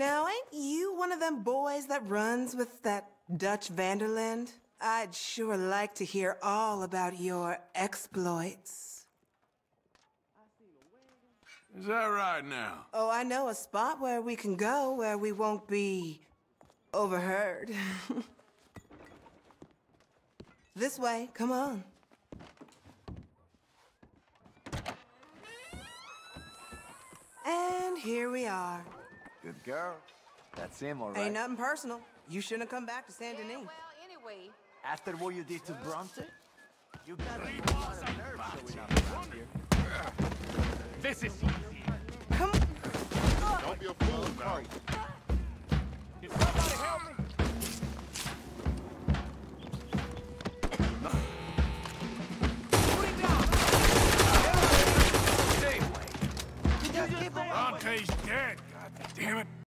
Now, ain't you one of them boys that runs with that Dutch van der Linde? I'd sure like to hear all about your exploits. Is that right now? Oh, I know a spot where we can go where we won't be overheard. this way, come on. And here we are. Good girl. That's him, all right. Ain't nothing personal. You shouldn't have come back to Saint Denis. Yeah, well, anyway, After what you did to Bronte? You got a lot of nerve showing up around here. This is Come on. Don't be a fool now. Can somebody help me? Put it down! Stay away. Bronte's dead, god damn it.